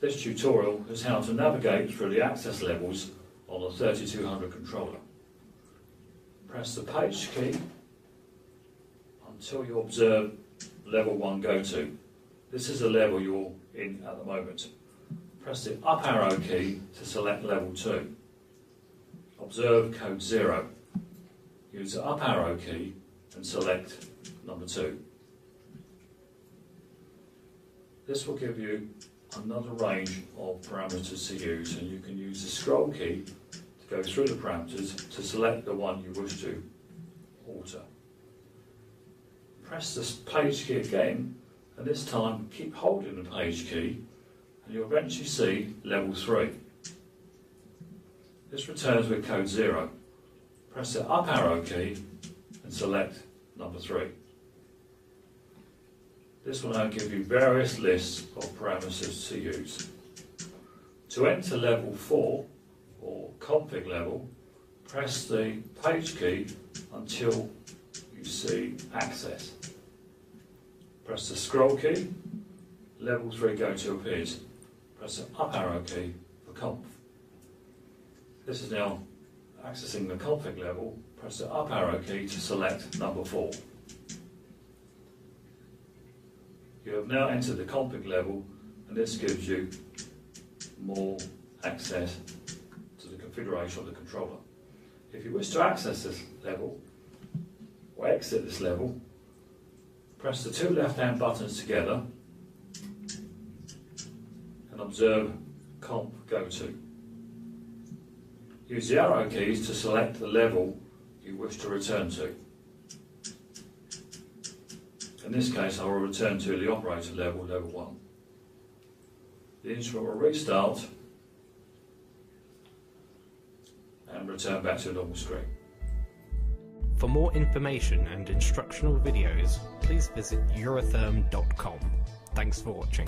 This tutorial is how to navigate through the access levels on a 3200 controller. Press the page key until you observe level 1 go to. This is the level you're in at the moment. Press the up arrow key to select level 2. Observe code 0. Use the up arrow key and select number 2. This will give you another range of parameters to use and you can use the scroll key to go through the parameters to select the one you wish to alter. Press the page key again and this time keep holding the page key and you'll eventually see level 3. This returns with code 0. Press the up arrow key and select number 3. This will now give you various lists of parameters to use. To enter level 4 or config level, press the page key until you see access. Press the scroll key, level 3 go to appears. Press the up arrow key for conf. This is now accessing the config level. Press the up arrow key to select number 4. You have now entered the config level and this gives you more access to the configuration of the controller. If you wish to access this level or exit this level, press the two left hand buttons together and observe conf go to. Use the arrow keys to select the level you wish to return to. In this case, I will return to the operator level, level 1. The instrument will restart and return back to the normal screen. For more information and instructional videos, please visit eurotherm.com. Thanks for watching.